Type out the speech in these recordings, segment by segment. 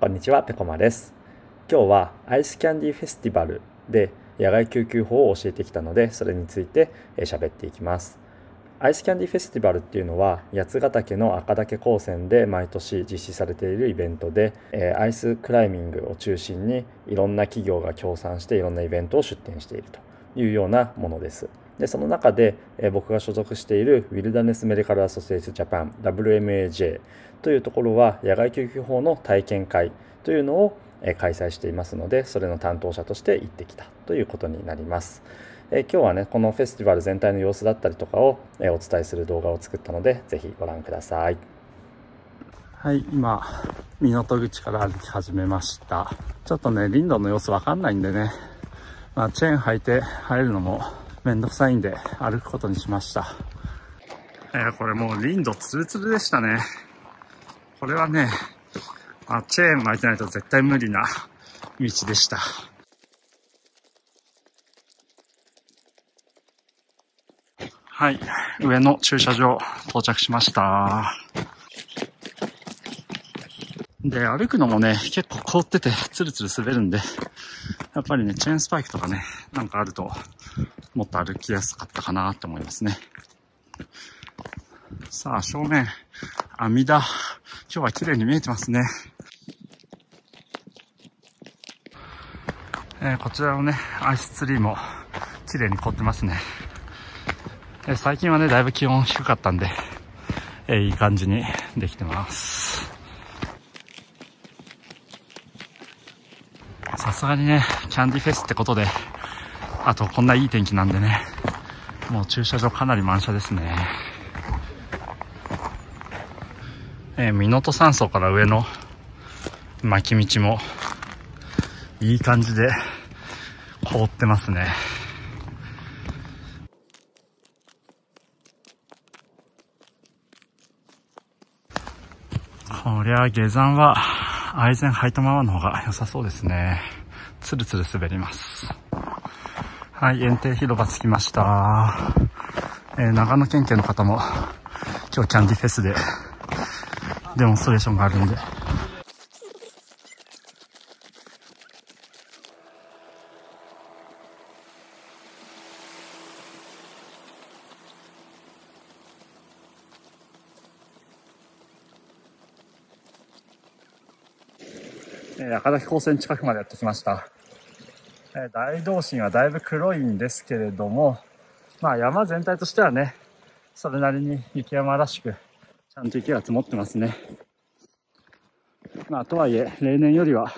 こんにちは、ぺこまです。今日はアイスキャンディーフェスティバルで野外救急法を教えてきたので、それについて喋っていきます。アイスキャンディーフェスティバルっていうのは八ヶ岳の赤岳高専で毎年実施されているイベントで、えアイスクライミングを中心にいろんな企業が協賛していろんなイベントを出展しているというようなものです。でその中で、え僕が所属しているウィルダネスメディカルアソシエイツジャパン WMAJ というところは野外救急法の体験会というのを開催していますのでそれの担当者として行ってきたということになります。え今日はねこのフェスティバル全体の様子だったりとかを、えお伝えする動画を作ったのでぜひご覧ください。はい今港口から歩き始めました。ちょっとね林道の様子わかんないんでね、まあ、チェーン履いて入るのもめんどくさいんで歩くことにしましたえー、これもう林道ツルツルでしたねこれはね、まあ、チェーン巻いてないと絶対無理な道でした。はい。上の駐車場到着しました。で、歩くのもね、結構凍っててツルツル滑るんで、やっぱりね、チェーンスパイクとかね、なんかあると、もっと歩きやすかったかなって思いますね。さあ、正面、阿弥陀今日は綺麗に見えてますね。えー、こちらのね、アイスツリーも綺麗に凍ってますね。えー、最近はね、だいぶ気温低かったんで、えー、いい感じにできてます。さすがにね、キャンディフェスってことで、あとこんないい天気なんでね、もう駐車場かなり満車ですね。えー、港山荘から上の巻き道もいい感じで凍ってますね。こりゃ下山はアイゼン履いたままの方が良さそうですね。つるつる滑ります。はい、園庭広場着きました。えー、長野県警の方も今日キャンディフェスでデモンストレーションがあるんで。え、赤岳高専近くまでやってきました。大道神はだいぶ黒いんですけれども、まあ山全体としてはね、それなりに雪山らしく、ちゃんと雪が積もってますね。まあ、とはいえ、例年よりは、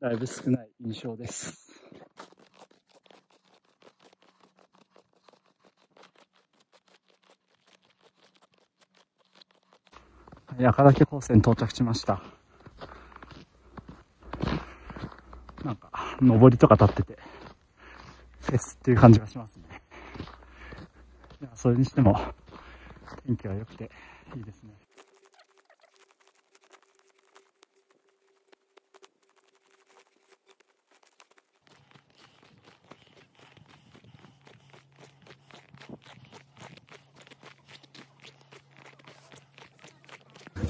だいぶ少ない印象です。赤岳高専到着しました。なんか、登りとか立ってて、フェスっていう感じがしますね。それにしても、天気は良くていいですね。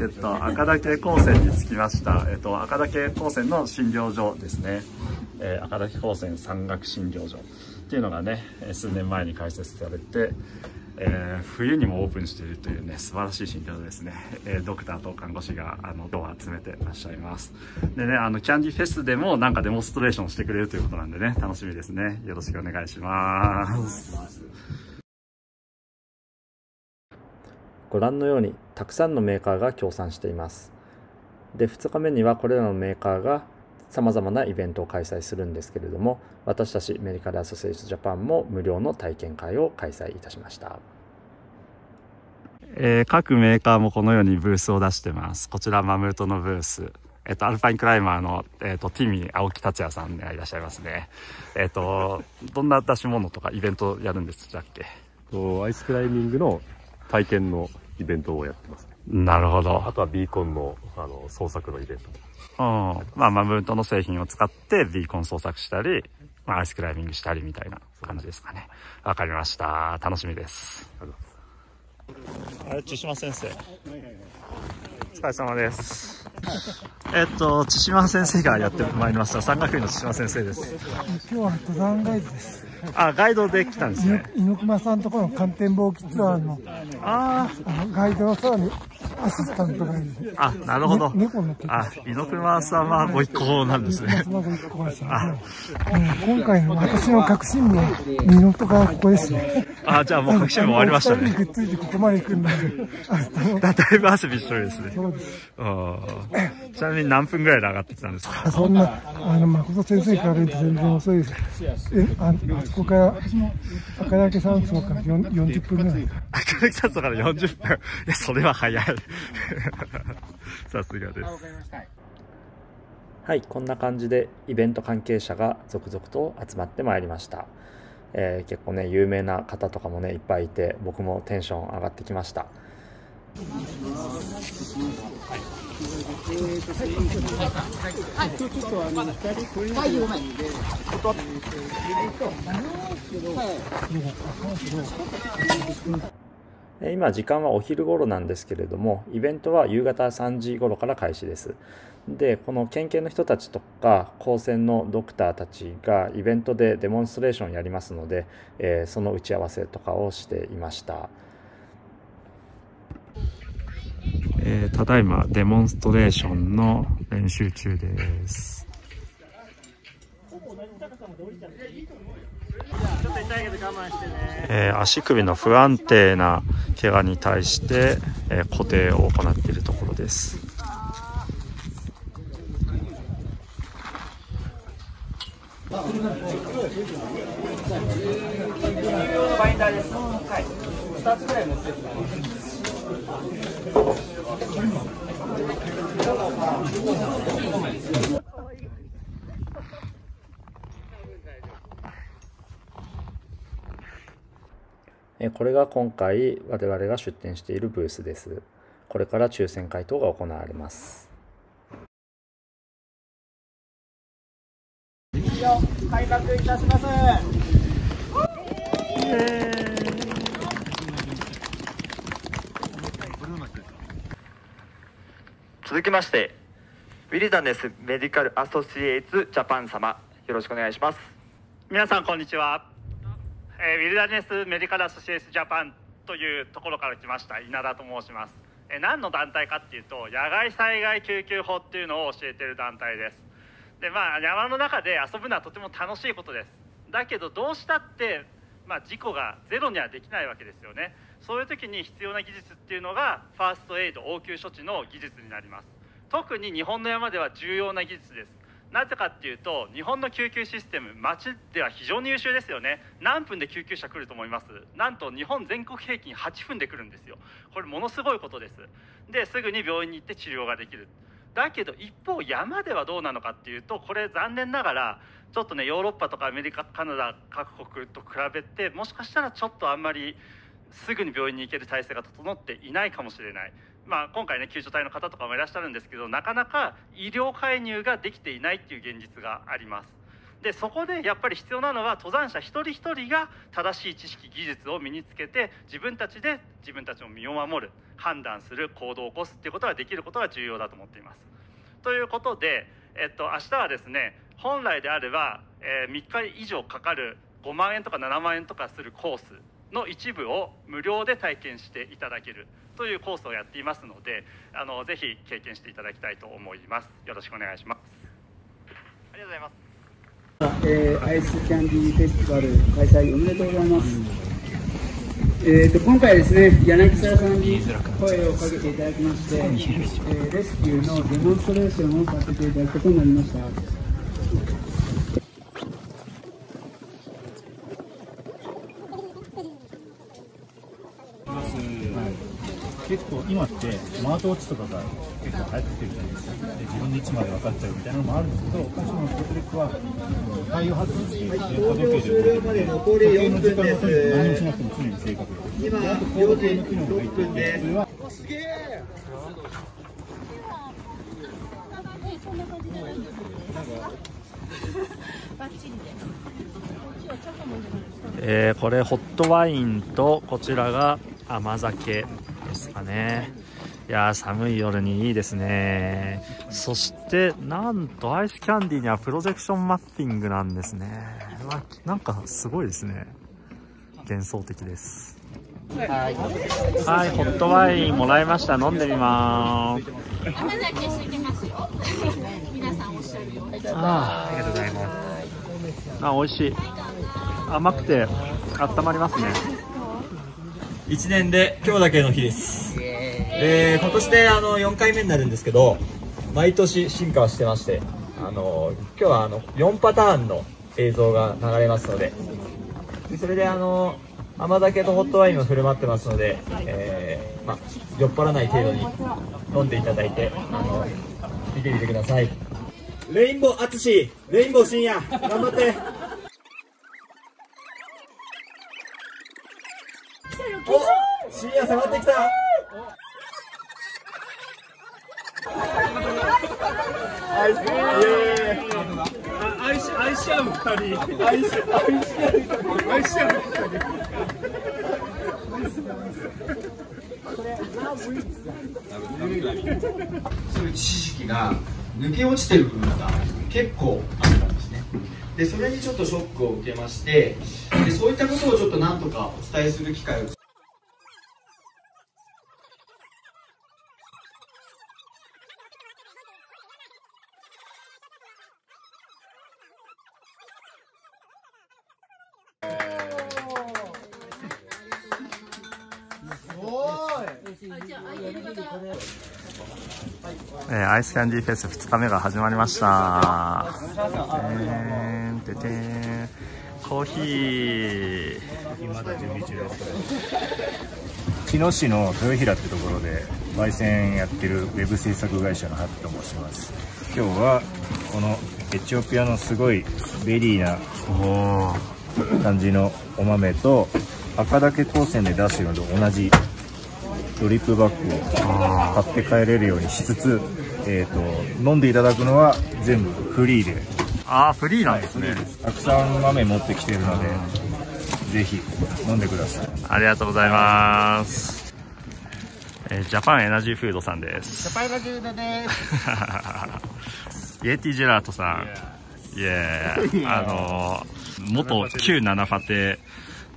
えっと、赤岳高専に着きました。えっと、赤岳高専の診療所ですね。えー、赤岳高専山岳診療所っていうのがね、数年前に開設されて、えー、冬にもオープンしているというね素晴らしい診療所ですね、えー、ドクターと看護師があのドア集めてらっしゃいます。でねあのキャンディフェスでもなんかデモンストレーションしてくれるということなんでね楽しみですね。よろしくお願いします。ご覧のようにたくさんのメーカーが協賛しています。で2日目にはこれらのメーカーがさまざまなイベントを開催するんですけれども私たちメディカルアソシエイツジャパンも無料の体験会を開催いたしました、えー、各メーカーもこのようにブースを出してますこちらマムートのブースえっと、アルパインクライマーの、えっと、ティミー青木達也さんがいらっしゃいますね。えっと、どんな出し物とかイベントやるんでしたっけ？アイスクライミングの体験のイベントをやってます、ね。なるほど。あとはビーコンのあの創作のイベント。うん。まあ、マムートの製品を使ってビーコン創作したり、まあ、アイスクライミングしたりみたいな感じですかね。わかりました。楽しみです。あれ、千島先生。お疲れ様です。えっと千島先生がやってまいりました。山岳医の千島先生です。今日は登山ガイドです。あガイドで来たんですね。猪熊さんところの寒天望気ツアーのああのガイドのさらにアシスタントがいる。あなるほど、ね、猫になってあ猪熊さんはご一行なんですね。ご一行ですね、うん、今回の私の確信部は港からここですね。あじゃあもう確信部終わりましたね。くっついてここまで行くんだだだいぶ汗びっしょりですねそうですちなみに何分ぐらいで上がってきたんですか？そんなあの誠先生から言うと全然遅いです。えああそこから赤岳山荘から40分ぐらい。赤岳山荘から40分。いやそれは早い。さすがです。はいこんな感じでイベント関係者が続々と集まってまいりました、えー、結構ね有名な方とかもねいっぱいいて僕もテンション上がってきました今時間はお昼頃なんですけれどもイベントは夕方3時頃から開始です。でこの県警の人たちとか高専のドクターたちがイベントでデモンストレーションやりますので、えー、その打ち合わせとかをしていました。えー、ただいまデモンストレーションの練習中です。えー、足首の不安定な怪我に対して、えー、固定を行っているところです。バインダーです。はい。2つくらい持ってこれが今回我々が出展しているブースです。これから抽選回答が行われます。開幕いたします。続きましてウィルダネスメディカルアソシエイツジャパン様よろしくお願いします。皆さんこんにちは、えー、ウィルダネスメディカルアソシエイツジャパンというところから来ました稲田と申します、えー、何の団体かっていうと野外災害救急法っていうのを教えている団体です。でまあ山の中で遊ぶのはとても楽しいことです。だけどどうしたってまあ、事故がゼロにはできないわけですよね。そういう時に必要な技術っていうのがファーストエイド応急処置の技術になります。特に日本の山では重要な技術です。なぜかっていうと日本の救急システム街では非常に優秀ですよね。何分で救急車来ると思います？なんと日本全国平均8分で来るんですよ。これものすごいことです。ですぐに病院に行って治療ができる。だけど一方山ではどうなのかっていうとこれ残念ながらちょっとねヨーロッパとかアメリカカナダ各国と比べてもしかしたらちょっとあんまりすぐに病院に行ける体制が整っていないかもしれない。まあ、今回ね救助隊の方とかもいらっしゃるんですけどなかなか医療介入ができていないっていう現実があります。でそこでやっぱり必要なのは登山者一人一人が正しい知識技術を身につけて自分たちで自分たちの身を守る判断する行動を起こすっていうことができることが重要だと思っています。ということで、えっと、明日はですね本来であれば、えー、3日以上かかる5万円とか7万円とかするコースの一部を無料で体験していただける。というコースをやっていますのであのぜひ経験していただきたいと思います。よろしくお願いします。ありがとうございます。えー、アイスキャンディーフェスティバル開催おめでとうございます、えーと、今回ですね柳沢さんに声をかけていただきまして、えー、レスキューのデモンストレーションをさせていただくことになりました結構今ってスマートウォッチとかが結構流行ってるじゃないですかで自分で位置まで分かっちゃうみたいなのもあるんですけど今週のストレックは太陽発電して電波時計で動いて時計の時間がとにかく何もしなくても常に正確ですであと高度計の機能が入っていてそれはえー、これホットワインとこちらが甘酒。ですかね。いや寒い夜にいいですね。そしてなんとアイスキャンディーにはプロジェクションマッピングなんですね。なんかすごいですね。幻想的です。はい。ホットワインもらいました。飲んでみます。山崎空いてますよ。皆さんおっしゃるように。あありがとうございます。あ美味しい。甘くて温まりますね1年で今日だけの日です。で今年であの4回目になるんですけど毎年進化はしてましてあの今日はあの4パターンの映像が流れますのででそれであの甘酒とホットワインも振る舞ってますので、えーまあ、酔っ払わない程度に飲んでいただいてあの見てみてください。レインボー淳レインボー深夜頑張って深夜迫ってきた。アイスイエーイ愛し愛し合う二人。愛し愛し合う愛し合うそういう知識が抜け落ちてる部分が結構あったんですねでそれにちょっとショックを受けましてでそういったことをちょっとなんとかお伝えする機会をえーアイスキャンディーフェス2日目が始まりました。てんててんコーヒー。まだ準備中です。茅野市の豊平ってところで焙煎やってるウェブ制作会社のハッピと申します。今日はこのエチオピアのすごいベリーな感じのお豆と赤岳鉱泉で出してるのと同じドリップバッグを買って帰れるようにしつつ、えー、と飲んでいただくのは全部フリーでああフリーなんですね、たくさん豆持ってきてるのでぜひ飲んでくださいありがとうございます。えージャパンエナジーフードさんです。ジャパンラジューダです。イエティジェラートさん。イエーイ。あのー、元旧七ファテ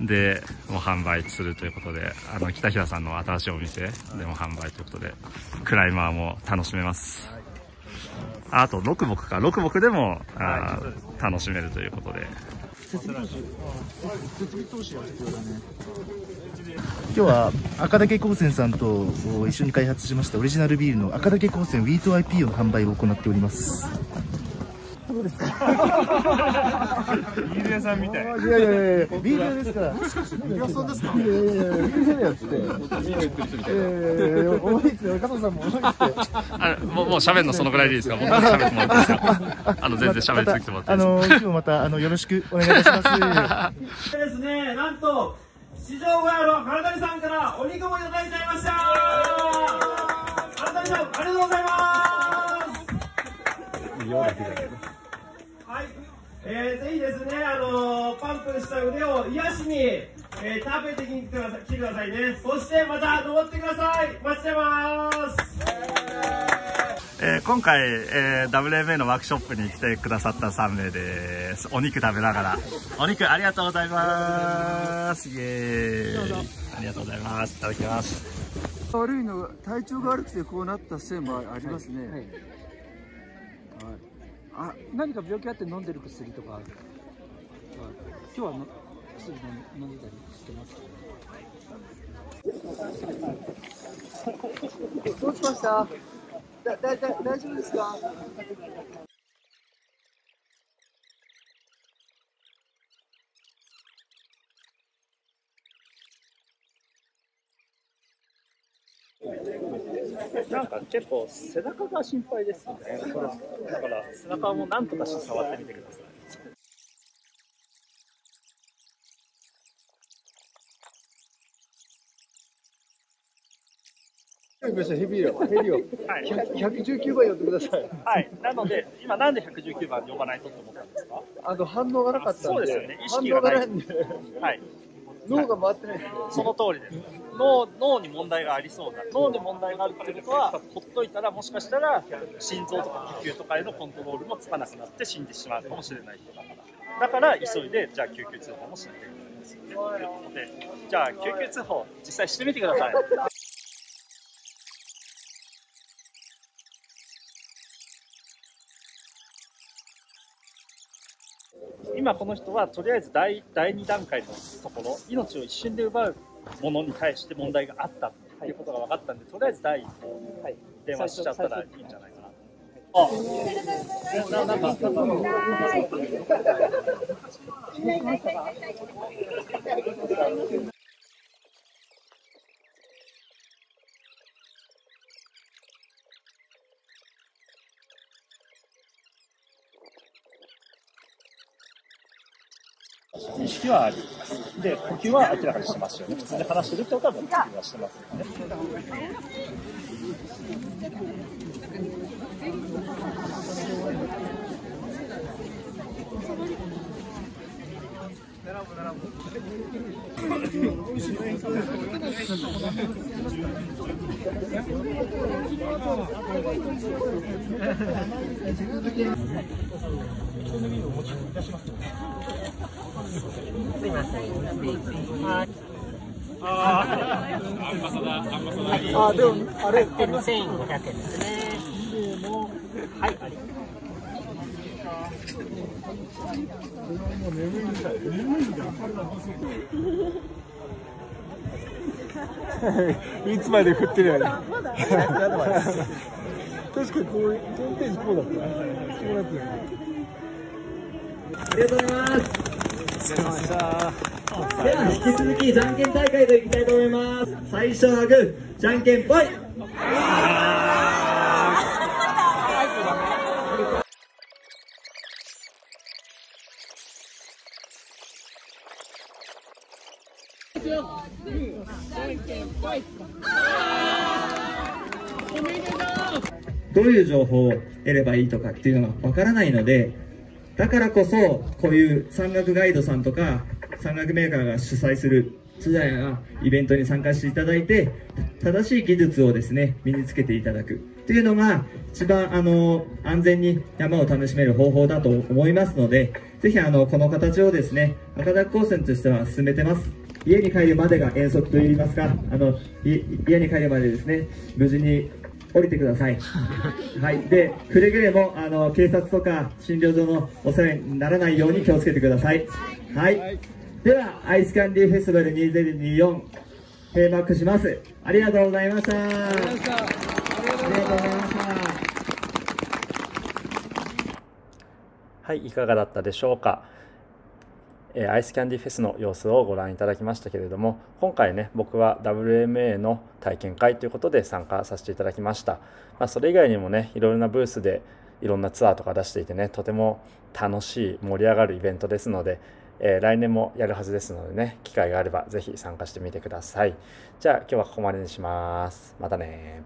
でも販売するということで、あの、北平さんの新しいお店でも販売ということで、クライマーも楽しめます。あと、六木か。六木でも、あ楽しめるということで。今日は赤岳高専さんと一緒に開発しましたオリジナルビールの赤岳高専ウィート IPO の販売を行っておりますそうですか？ビール屋さんみたい。いやいやいやビール屋ですから。ビール屋さんですか？いやいやいやビール屋だよっつってビール売ってる人みたいな重いっすよ加藤さんも重いっすよ。あもう、もう喋るのそのぐらいでいいですか？僕も喋ってもらっていいですか？あの、全然喋り続けてもらっていいですかあの今日またあのよろしくお願いいたします。ですね、なんと、市場小屋の原谷さんからお肉もいただいちゃいました。原谷さん、ありがとうございます。はい、えー、ぜひですね、あのーパンプした腕を癒しに、えー、食べてきてください、来てくださいね。そしてまた登ってください。待ってます。えー今回、えー WMA のワークショップに来てくださった3名です。お肉食べながら。お肉ありがとうございます。イエーイ。ありがとうございます。いただきます。悪いのが体調が悪くてこうなったせいもありますね。はい。あ、何か病気あって飲んでる薬とか。は今日はの薬飲ん飲んでたりしてます。どうしました？だ、だ、だ、大丈夫ですか？なんか結構背中が心配ですよね。だから背中も何とかして触ってみてください。ヘビオ、ヘビオ。はい119番呼んでください。はい。なので、今なんで119番呼ばないとと思ったんですか？あの反応がなかったんで。そうですよね。意識がない。がないんで。はい。脳が回ってない。その通りです。脳脳に問題がありそうだ脳に問題があるってことはほっといたらもしかしたら心臓とか呼吸とかへのコントロールもつかなくなって死んでしまうかもしれない人だから。だから急いでじゃあ救急通報もしなきゃいけないんですよ。ねということでじゃあ救急通報実際してみてください。今この人はとりあえず第第2段階のところ命を一瞬で奪うものに対して問題があったっていうことが分かったんでとりあえず第一歩電話しちゃったらいいんじゃないかな。あ。ななんか。なんか意識はあります。で、呼吸は明らかにしてますよね。普通に話してるってことはもう呼吸はしてますよね。はい。あでもあれでも千五百円ですね。はい。ありもう眠いんだよ。眠いんだよ。いつまで振ってるよね。確かにこう、ホームページこうだった。こうなってる。ありがとうございます。お疲れ様でした。では引き続きじゃんけん大会といきたいと思います。最初はグー、じゃんけんぽい。どういう情報を得ればいいとかっていうのがわからないので、だからこそ、こういう山岳ガイドさんとか、山岳メーカーが主催するツアーやイベントに参加していただいて、正しい技術をですね、身につけていただく。というのが、一番、あの、安全に山を楽しめる方法だと思いますので、ぜひ、あの、この形をですね、赤田高専としては進めてます。家に帰るまでが遠足といいますか、あの、家に帰るまでですね、無事に降りてください。はい。で、くれぐれも、あの、警察とか診療所のお世話にならないように気をつけてください。はい。では、アイスキャンディーフェスティバル2024、閉幕します。ありがとうございました。ありがとうございました。はい、いかがだったでしょうか。えアイスキャンディフェスの様子をご覧いただきましたけれども今回ね僕は WMA の体験会ということで参加させていただきました、まあ、それ以外にもねいろいろなブースでいろんなツアーとか出していてねとても楽しい盛り上がるイベントですので、えー来年もやるはずですのでね機会があればぜひ参加してみてください。じゃあ今日はここまでにします。またね